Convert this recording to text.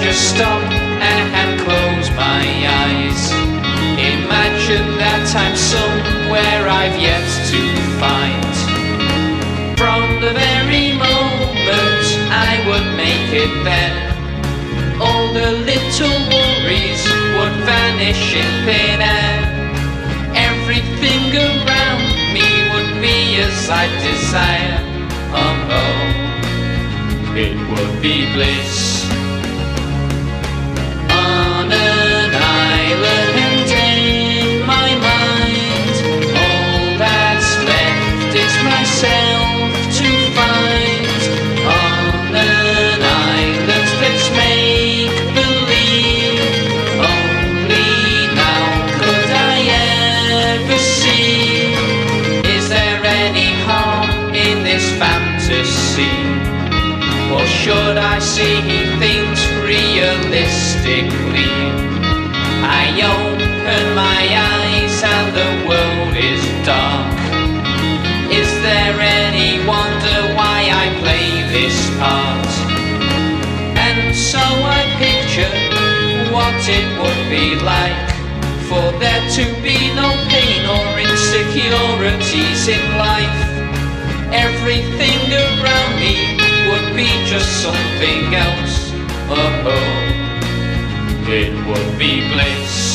just stop and close my eyes. Imagine that I'm somewhere I've yet to find. From the very moment I would make it then, all the little worries would vanish in thin air. Everything around me would be as I desire. Oh, oh. It would be bliss. Or should I see things realistically? I open my eyes and the world is dark. Is there any wonder why I play this part? And so I picture what it would be like for there to be no pain or insecurities in life. Everything around would be just something else. Oh, oh. it would be bliss.